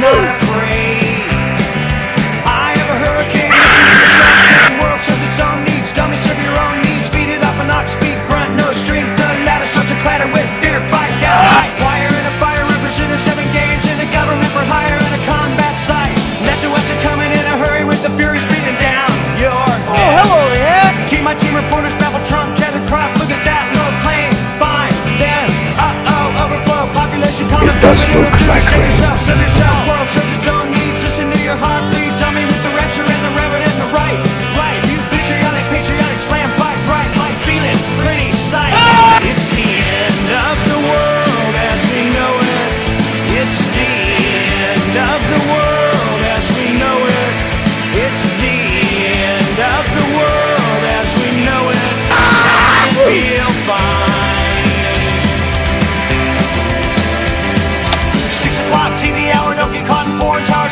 smoke.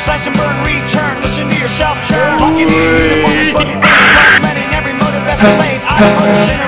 slice and burn, return. Listen to yourself churn. Lock it in, you the motherfucking brain. Documenting every motive as a blade. I murder sinner.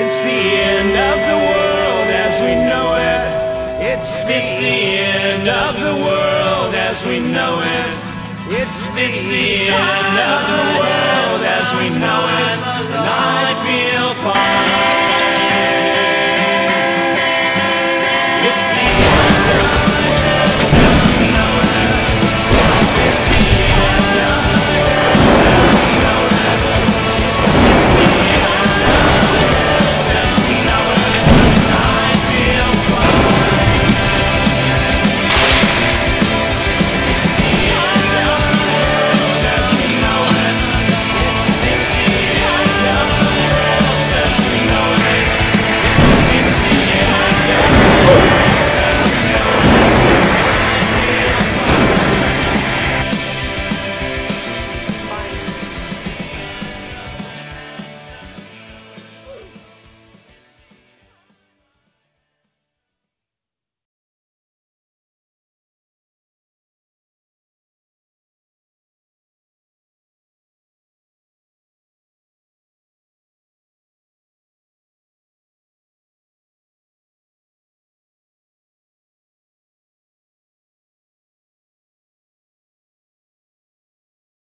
It's the end of the world as we know it. It's the, it's the end of the world as we know it. It's it's the end of the world.